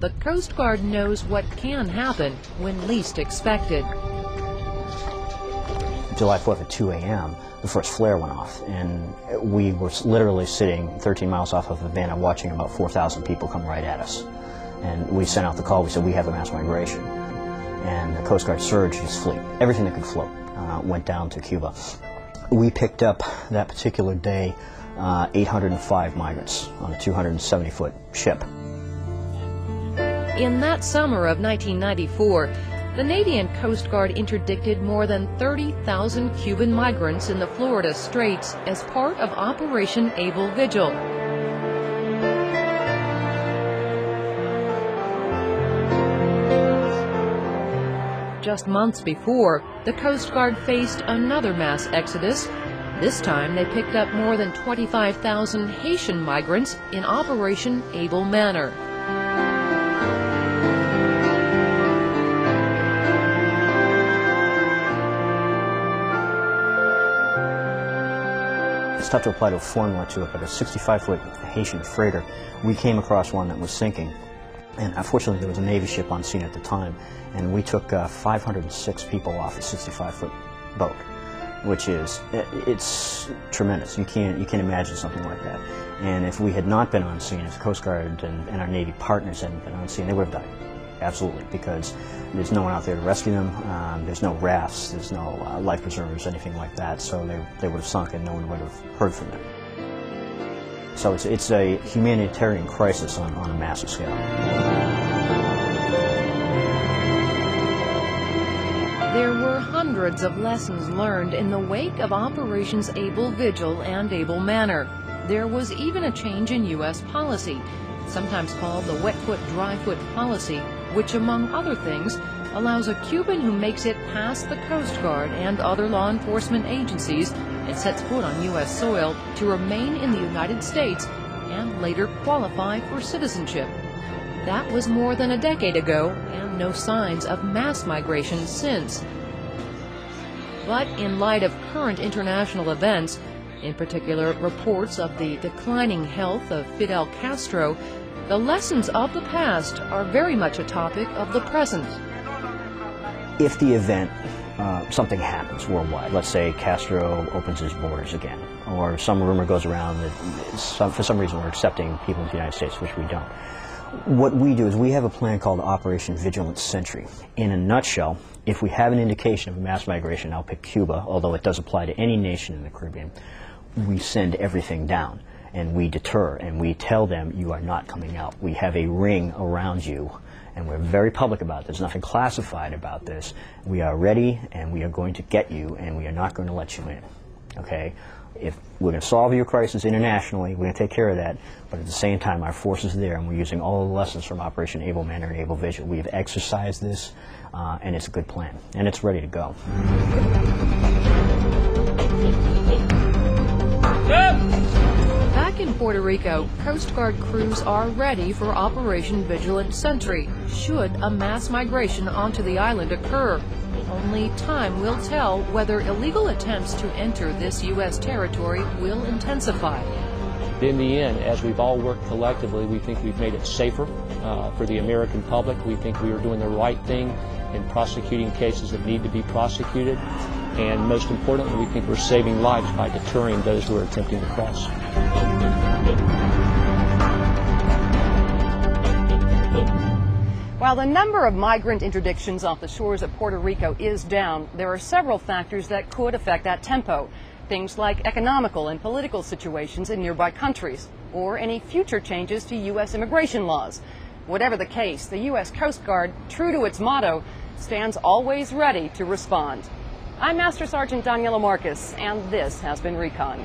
the Coast Guard knows what can happen when least expected. July 4th at 2 a.m., the first flare went off, and we were literally sitting 13 miles off of Havana watching about 4,000 people come right at us. And we sent out the call, we said, we have a mass migration. And the Coast Guard surged its fleet. Everything that could float uh, went down to Cuba. We picked up that particular day uh, 805 migrants on a 270-foot ship. In that summer of 1994, the Navy and Coast Guard interdicted more than 30,000 Cuban migrants in the Florida Straits as part of Operation Able Vigil. Just months before, the Coast Guard faced another mass exodus. This time, they picked up more than 25,000 Haitian migrants in Operation Able Manner. It's tough to apply to a formula to it, but a 65-foot Haitian freighter, we came across one that was sinking. And unfortunately, there was a Navy ship on scene at the time, and we took uh, 506 people off a 65-foot boat, which is it's tremendous. You can't you can't imagine something like that. And if we had not been on scene, if the Coast Guard and, and our Navy partners hadn't been on scene, they would have died. Absolutely, because there's no one out there to rescue them. Um, there's no rafts, there's no uh, life preservers, anything like that. So they, they would have sunk and no one would have heard from them. So it's, it's a humanitarian crisis on, on a massive scale. There were hundreds of lessons learned in the wake of Operations Able Vigil and Able Manner. There was even a change in U.S. policy, sometimes called the wet foot, dry foot policy, which, among other things, allows a Cuban who makes it past the Coast Guard and other law enforcement agencies and sets foot on U.S. soil to remain in the United States and later qualify for citizenship. That was more than a decade ago, and no signs of mass migration since. But in light of current international events, in particular reports of the declining health of Fidel Castro, the lessons of the past are very much a topic of the present. If the event, uh, something happens worldwide, let's say Castro opens his borders again, or some rumor goes around that some, for some reason we're accepting people in the United States, which we don't. What we do is we have a plan called Operation Vigilant Sentry. In a nutshell, if we have an indication of mass migration, I'll pick Cuba, although it does apply to any nation in the Caribbean, we send everything down and we deter and we tell them you are not coming out. We have a ring around you and we're very public about this. There's nothing classified about this. We are ready and we are going to get you and we are not going to let you in. Okay? If we're going to solve your crisis internationally, we're going to take care of that. But at the same time, our force is there, and we're using all the lessons from Operation Able Manner and Able Vigil. We have exercised this, uh, and it's a good plan, and it's ready to go. Back in Puerto Rico, Coast Guard crews are ready for Operation Vigilant Sentry, should a mass migration onto the island occur. Only time will tell whether illegal attempts to enter this U.S. territory will intensify. In the end, as we've all worked collectively, we think we've made it safer uh, for the American public. We think we are doing the right thing in prosecuting cases that need to be prosecuted. And most importantly, we think we're saving lives by deterring those who are attempting to cross. While the number of migrant interdictions off the shores of Puerto Rico is down, there are several factors that could affect that tempo. Things like economical and political situations in nearby countries, or any future changes to U.S. immigration laws. Whatever the case, the U.S. Coast Guard, true to its motto, stands always ready to respond. I'm Master Sergeant Daniela Marcus, and this has been Recon.